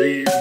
leave